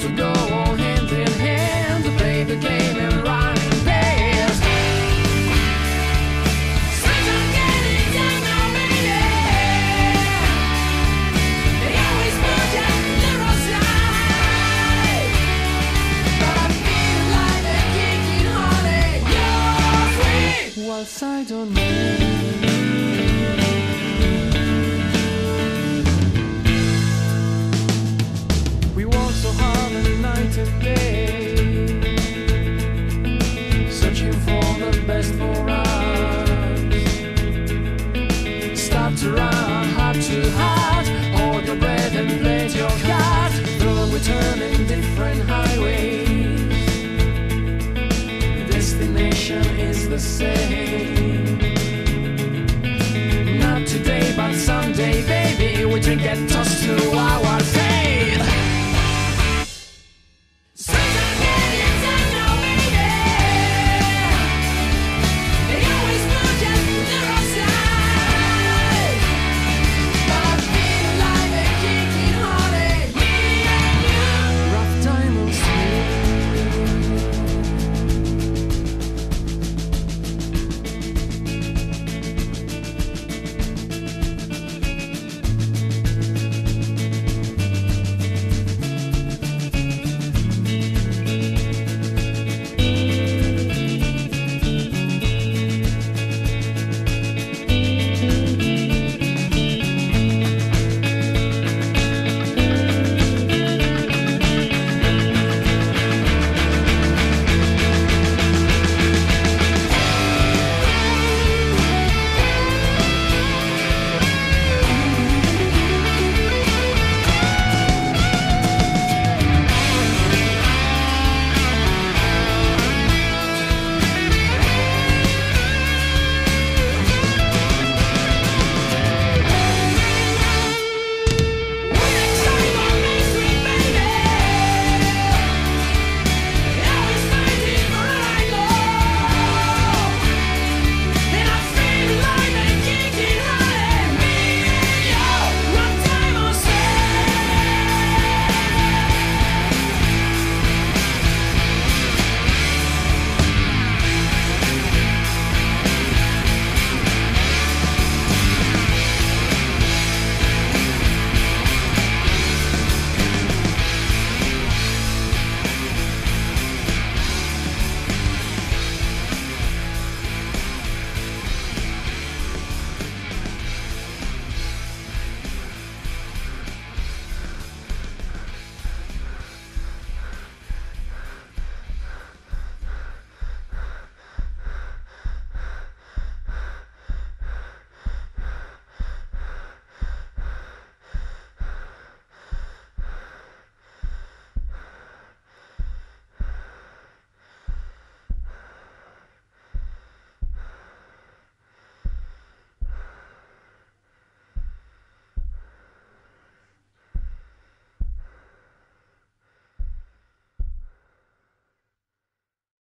to go hands and hands, to play the game and running getting They always you the wrong side. But I feel like. You're I don't know. the same. Not today, but someday, baby, we drink get?